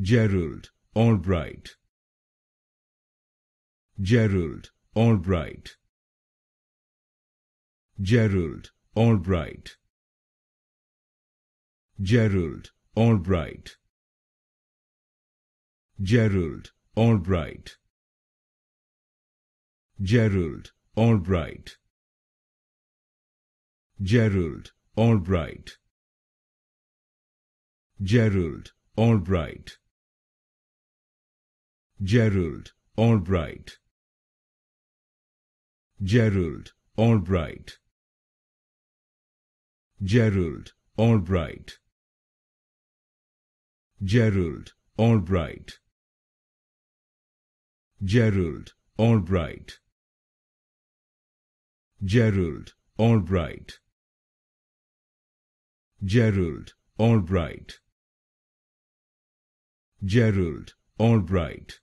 Gerald Albright. Gerald Albright. Gerald Albright. Gerald Albright. Gerald Albright. Gerald Albright. Gerald Albright. Gerald Albright Gerald Albright. Gerald Albright. Gerald Albright. Gerald Albright. Gerald Albright. Gerald Albright. Gerald Albright. Gerald Albright